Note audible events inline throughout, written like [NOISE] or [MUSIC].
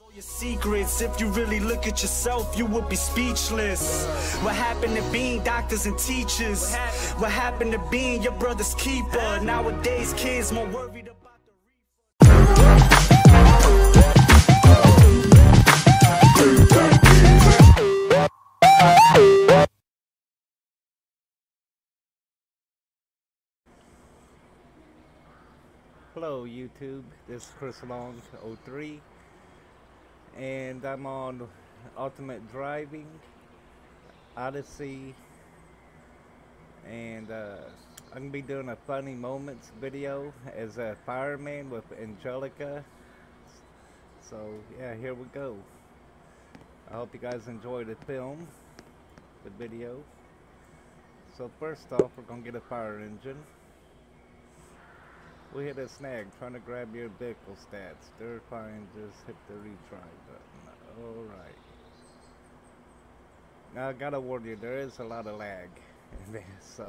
Your secrets, if you really look at yourself, you would be speechless. What happened to being doctors and teachers? What happened to being your brother's keeper? Nowadays, kids more worried about the Hello YouTube, this is Chris Long 03 and I'm on Ultimate Driving Odessa and uh, I'm gonna be doing a funny moments video as a fireman with Angelica. So yeah here we go. I hope you guys enjoy the film the video. So first off we're gonna get a fire engine we hit a snag trying to grab your vehicle stats. They're fine, just hit the retry button. Alright. Now I gotta warn you, there is a lot of lag in there, [LAUGHS] so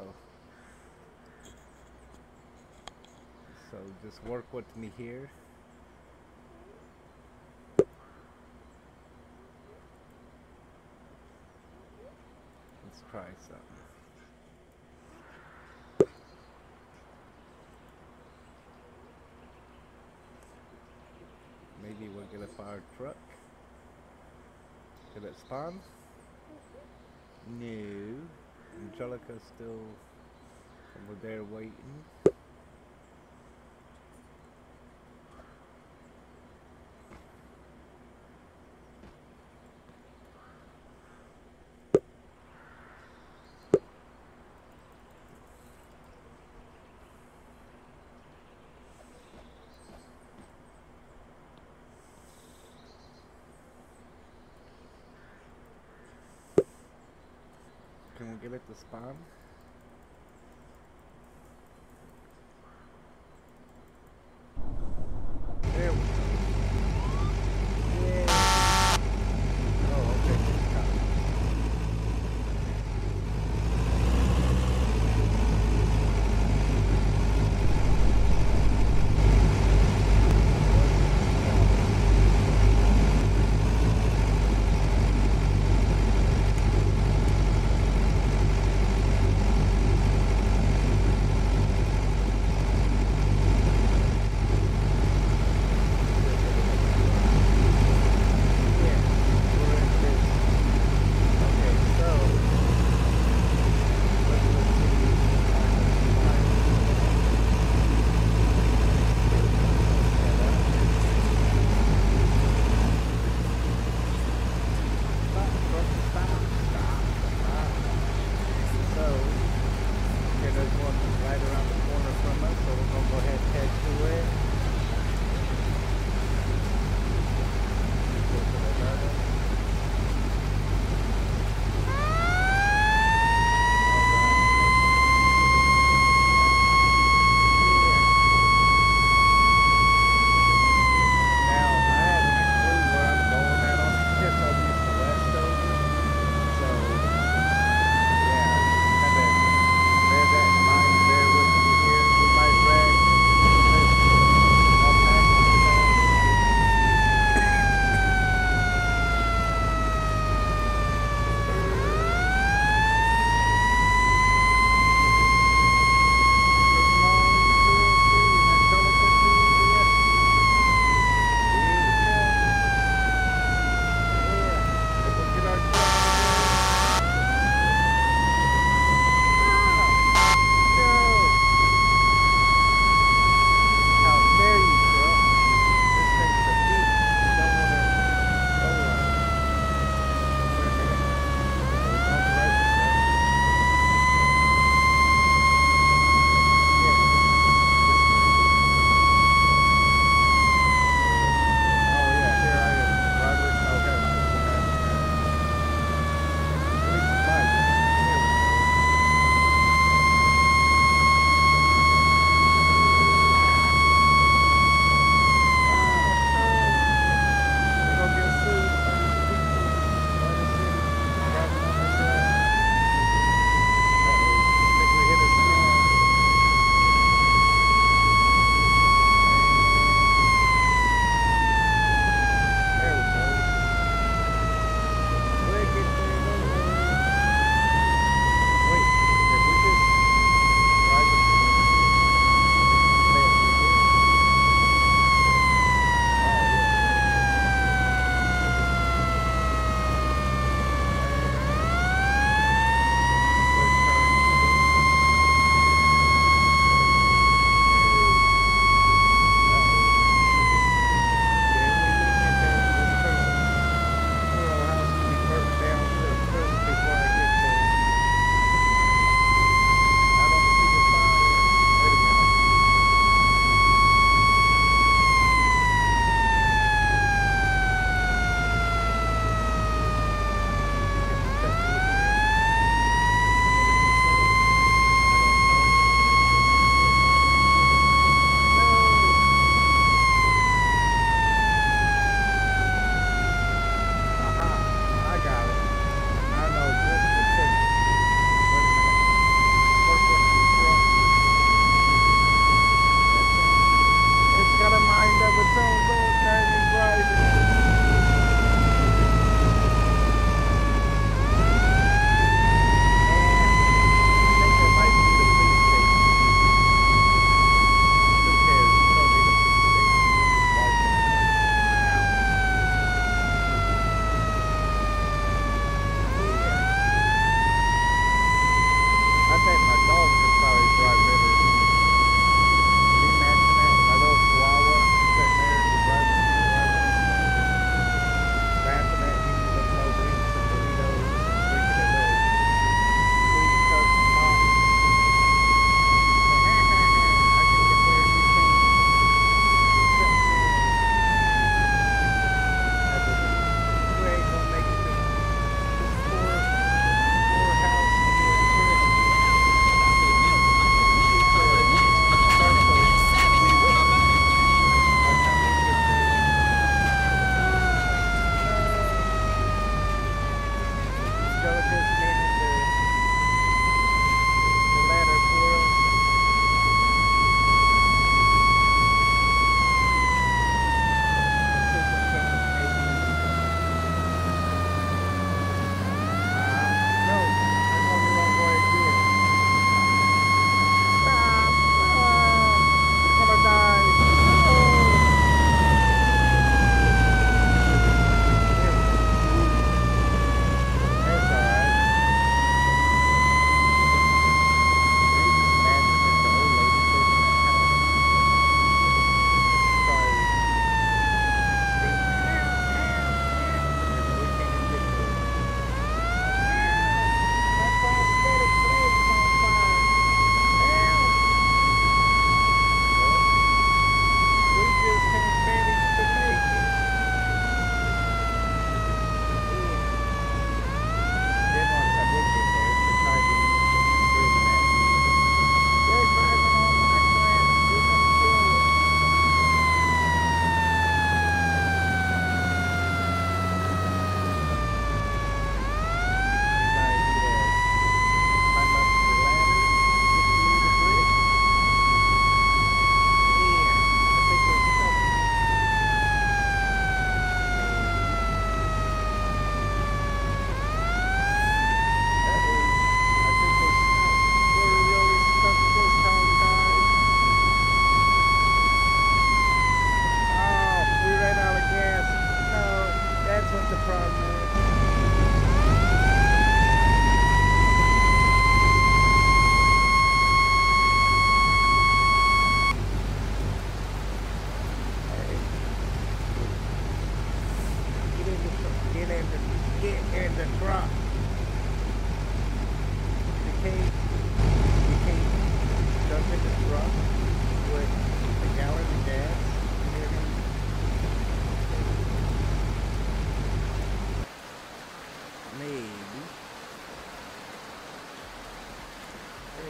so just work with me here. Let's try something. Maybe fire truck. Did it spawn? No. Angelica's still over there waiting. Get it to spawn? There we go. Yeah. Oh, okay. Got it. Yeah, we're in this. Okay, so let's let's see. Stop, stop, stop, stop, stop. So, okay, there's one right around the corner from us, so we're gonna go ahead and head to it.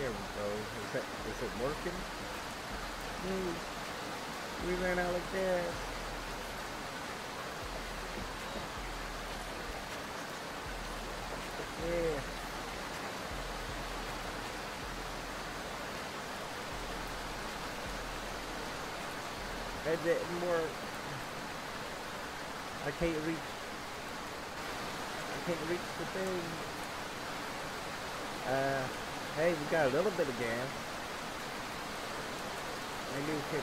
Is it, is it working? We ran out of gas. Yeah. It didn't work. I can't reach. I can't reach the thing. Uh, hey, we got a little bit of gas. Maybe we could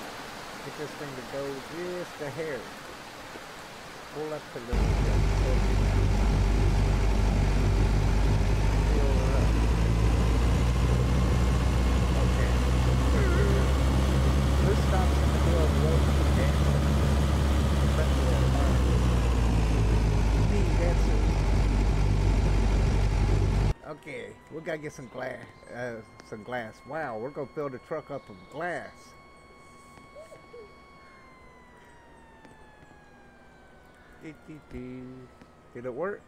get this thing to go just a hair. Pull up a little bit. Fill her up. Okay. Who stops in the middle of the road for gas? But, uh, me, that's it. Okay, we gotta get some glass. Uh, some glass. Wow, we're gonna fill the truck up with glass. Did it work?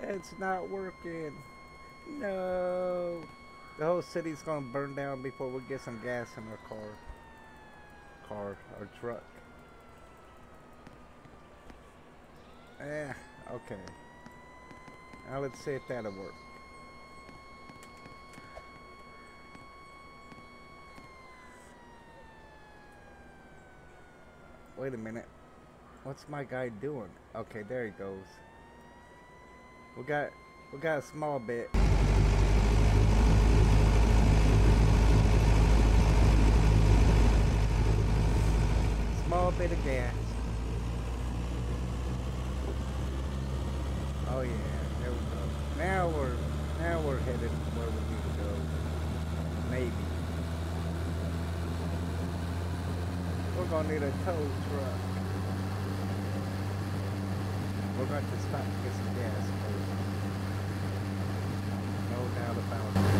It's not working. No. The whole city's gonna burn down before we get some gas in our car. Car or truck. Eh, okay. Now let's see if that'll work. Wait a minute. What's my guy doing? Okay, there he goes. We got we got a small bit. Small bit of gas. Oh yeah. Now we're now we're headed where we need to go. Maybe. We're gonna need a tow truck. We're going to stop to get some gas. No doubt about it.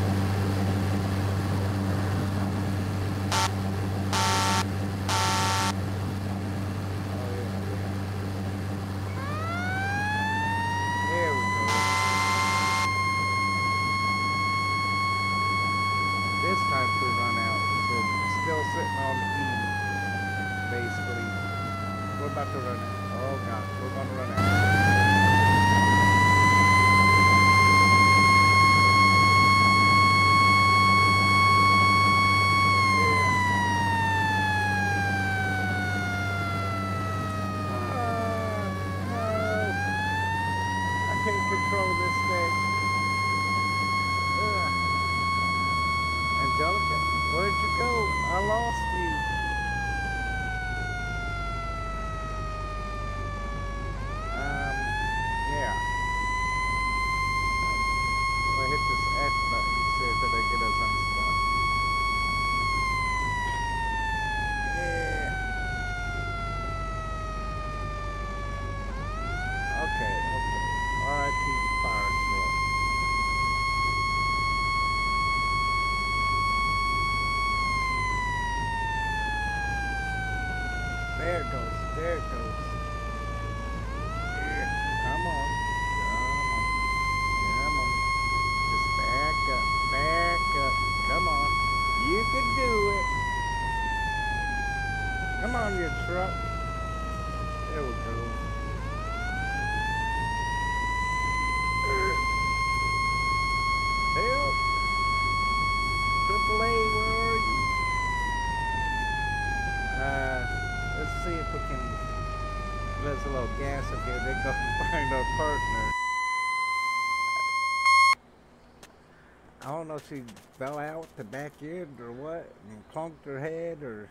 She fell out the back end or what, and clunked her head or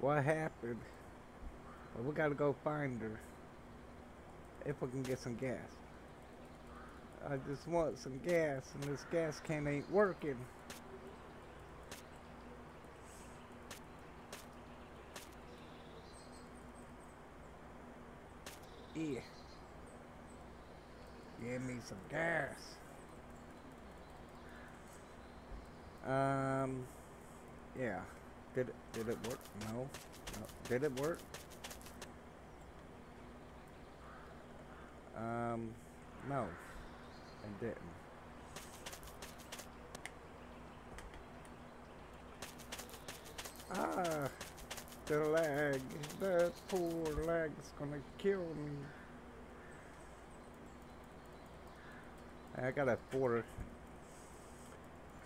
what happened. But we gotta go find her. If we can get some gas. I just want some gas, and this gas can ain't working. Yeah. Give me some gas. Um, yeah. Did it, did it work? No. no. Did it work? Um, no. It didn't. Ah, the lag. That poor lag's gonna kill me. I got a four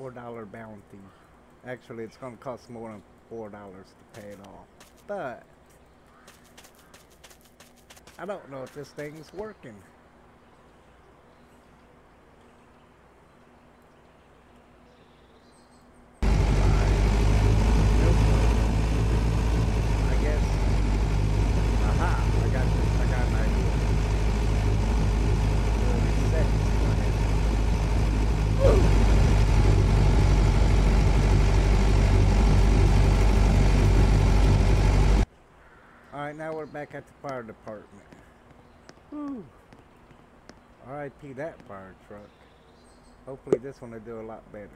four dollar bounty. Actually, it's gonna cost more than four dollars to pay it off. But I don't know if this thing's working. I guess. Aha! I got this. I got an idea. The reset's going in. Alright, now we're at the fire department. Whew. R.I.P. that fire truck. Hopefully this one will do a lot better.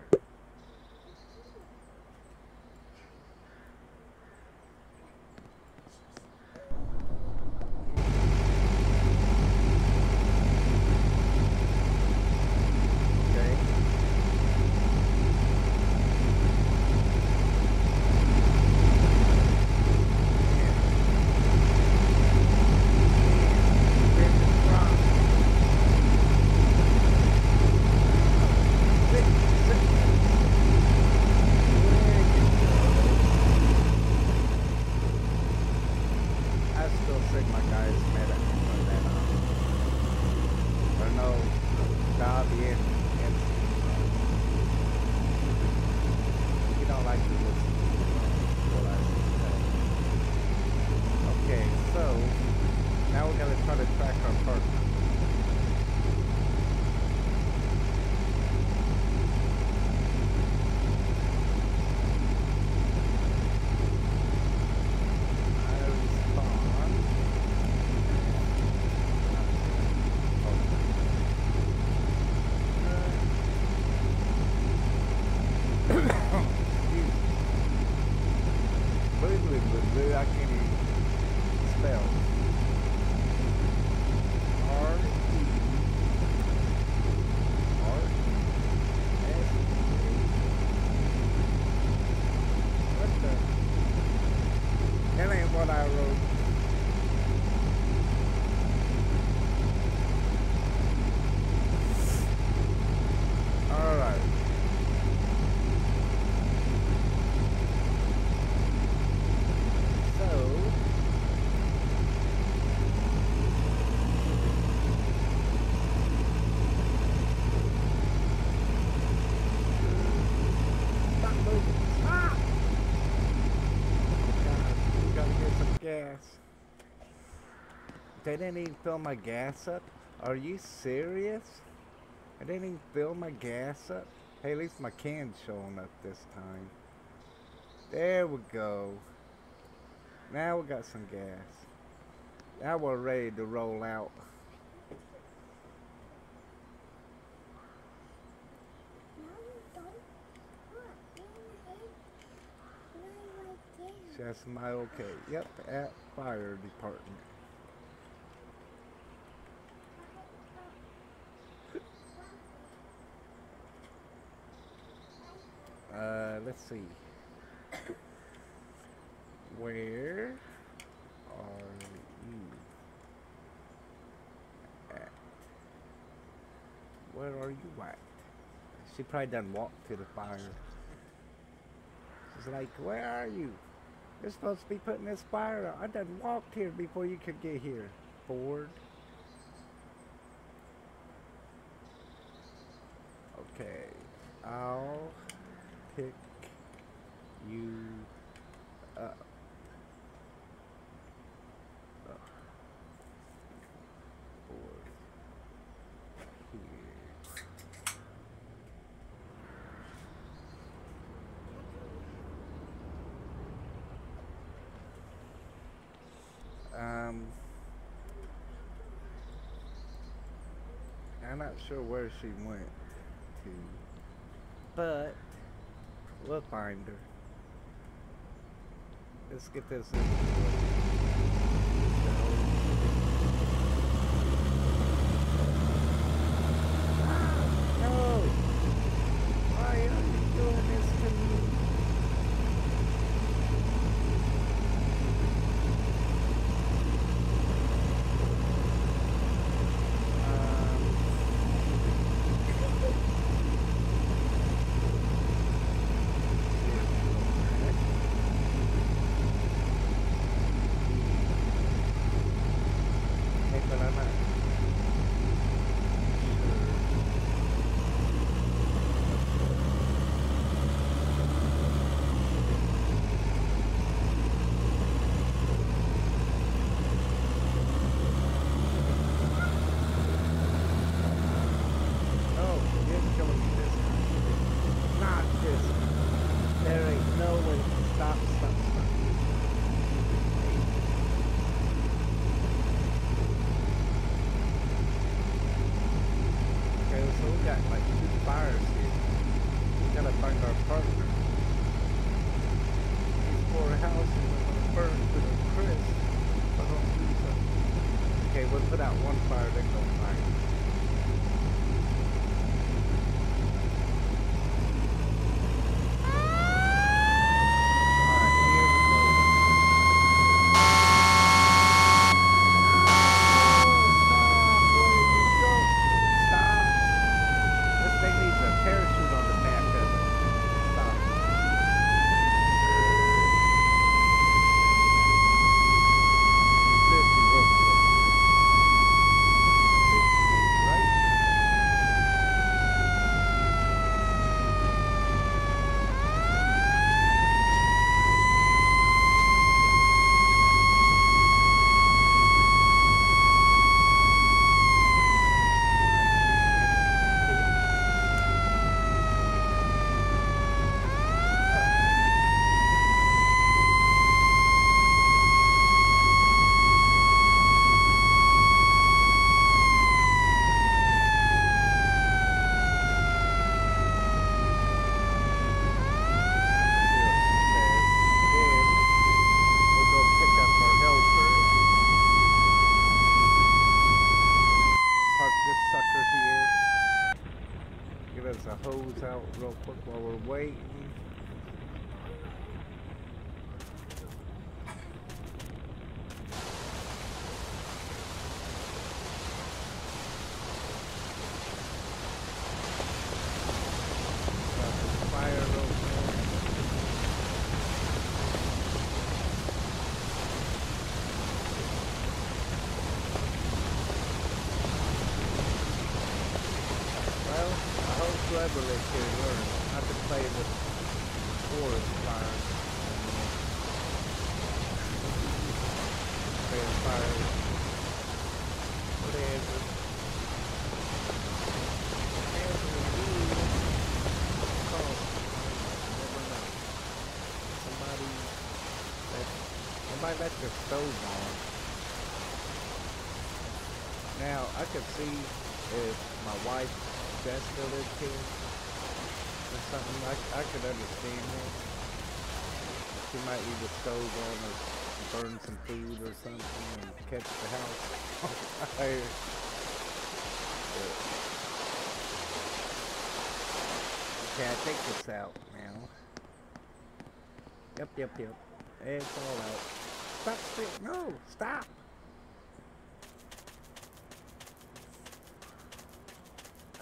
They didn't even fill my gas up? Are you serious? I didn't even fill my gas up? Hey, at least my can's showing up this time. There we go. Now we got some gas. Now we're ready to roll out. Just my okay. Yep, at fire department. Uh, let's see. Where are you at? Where are you at? She probably done walk to the fire. She's like, where are you? You're supposed to be putting this fire out. I done walked here before you could get here. Ford. Okay. I'll pick you up. Here. Um, I'm not sure where she went to, but we'll find her. Let's get this out real quick while we're waiting. Got the fire real quick. Well, I hope whoever lives here learns not to play with forest fires. Play with fire. Whatever. Somebody somebody left their stove on. Now I could see if my wife Jessica lived here or something, I, I could understand that. She might leave the stove on or burn some food or something and catch the house on fire. But, okay, I take this out now. Yep, yep, yep. It's all out. Stop, stop, no, stop!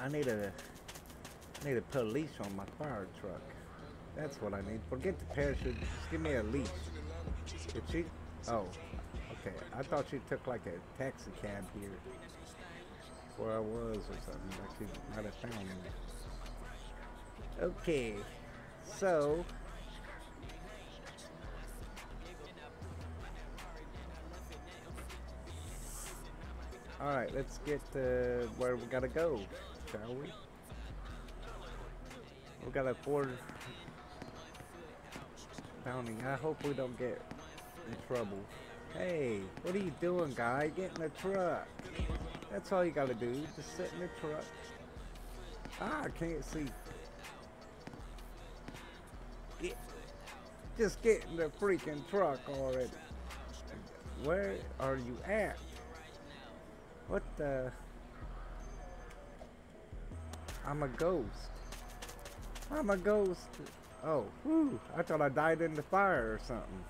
I need a need to put a leash on my fire truck. That's what I need. Forget the parachute. Just give me a leash. Did she? Oh, okay. I thought she took like a taxi cab here, where I was or something. Like she might have found me. Okay, so. All right, let's get uh, where we gotta go, shall we? We got a Ford bounty. I hope we don't get in trouble. Hey, what are you doing, guy? Get in the truck. That's all you gotta do. Just sit in the truck. Ah, I can't see. Get, just get in the freaking truck already. Where are you at? What the? I'm a ghost. I'm a ghost. Oh, whew. I thought I died in the fire or something.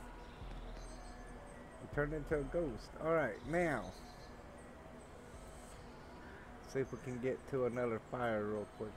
I turned into a ghost. Alright, now. See if we can get to another fire real quick.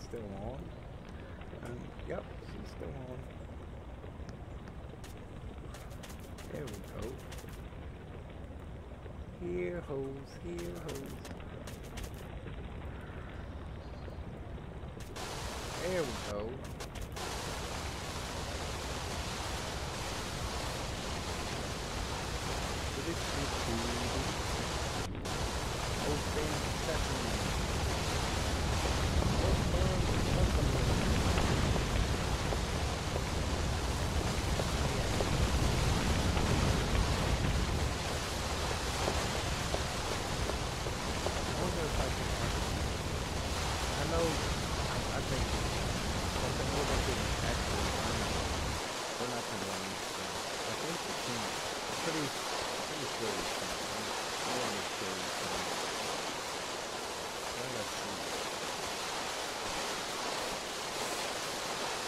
Still on. Um, yep, she's still on. There we go. Here hose, here hose. There we go. Open sesame. Open sesame. I wonder if I can actually. I know. I, I think something more than can actually run. We're not gonna run this thing. I think the team. I'm pretty. Pretty see.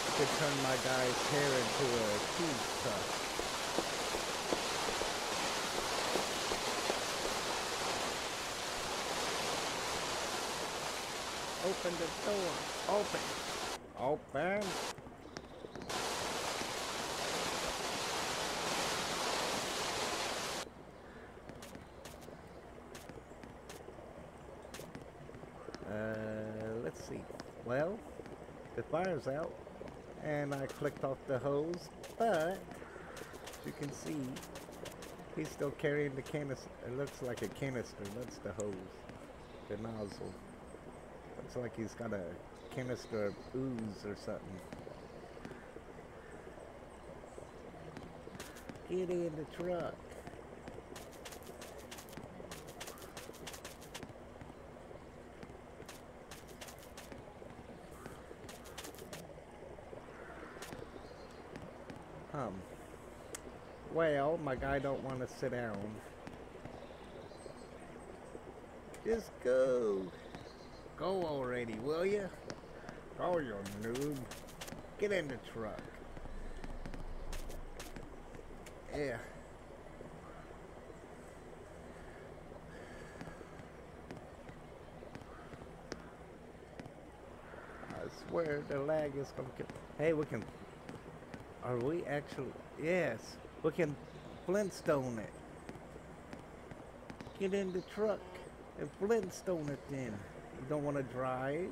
I could turn my guy's hair into a cheese. Open the door. Open. Open. Uh, let's see. Well, the fire's out, and I clicked off the hose, but as you can see, he's still carrying the canister. It looks like a canister. That's the hose, the nozzle. Looks like he's got a canister of ooze or something. Get in the truck. Um. Well, my guy don't want to sit down. Just go. Go already, will ya? Go, you noob. Get in the truck. Yeah. I swear the lag is gonna kill. Hey, we can. Are we actually? Yes, we can Flintstone it. Get in the truck and Flintstone it then. You don't want to drive?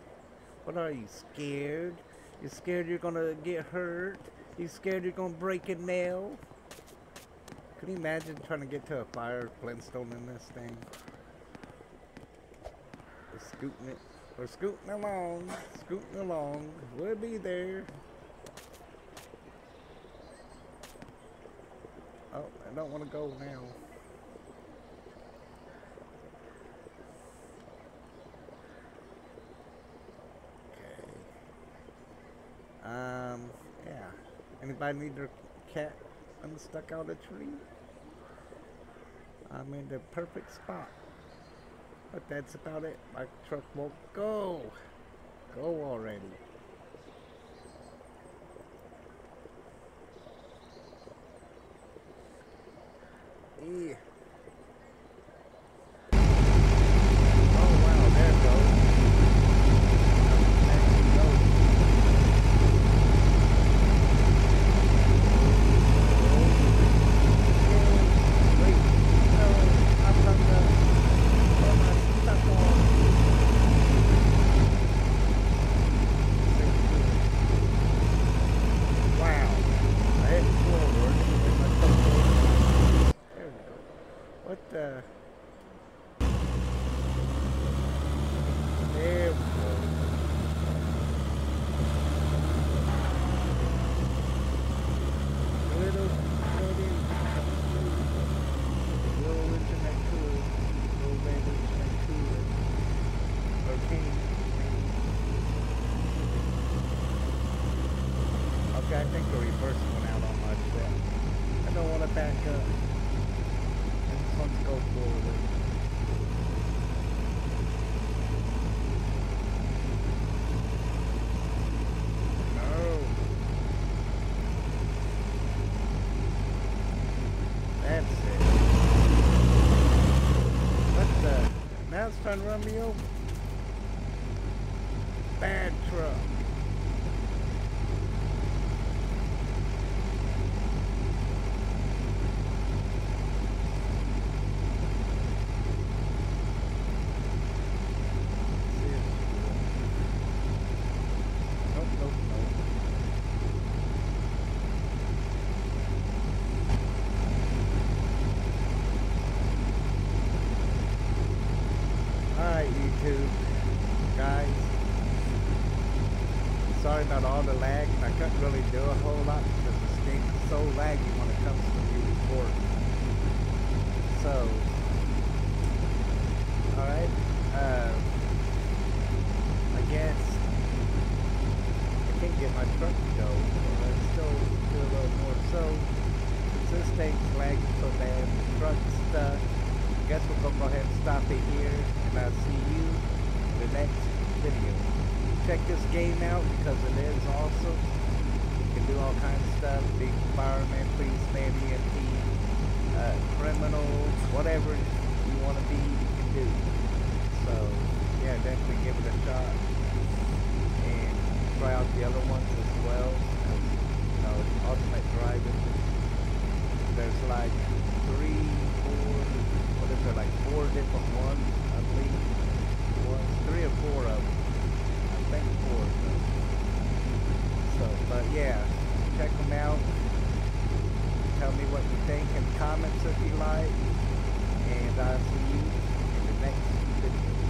What are you, scared? You scared you're gonna get hurt? You scared you're gonna break a nail? Can you imagine trying to get to a fire Flintstone in this thing? We're scooting it. We're scooting along, scooting along. We'll be there. Oh, I don't want to go now. Okay. Um, yeah. Anybody need their cat unstuck out a tree? I'm in the perfect spot. But that's about it. My truck won't go. Go already. Out the other ones as well. You know, ultimate driving. There's like three, four, what is there, like four different ones, I believe. One, three or four of them. I think four of them. So, but yeah, check them out. Tell me what you think in comments if you like. And I'll see you in the next video.